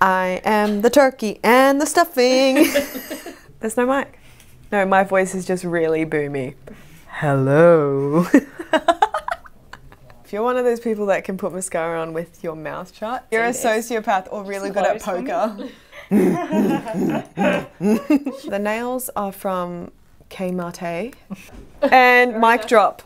I am the turkey and the stuffing. There's no mic. No, my voice is just really boomy. Hello. if you're one of those people that can put mascara on with your mouth shut, you're a sociopath or really good at poker. the nails are from Kmart. And mic drop.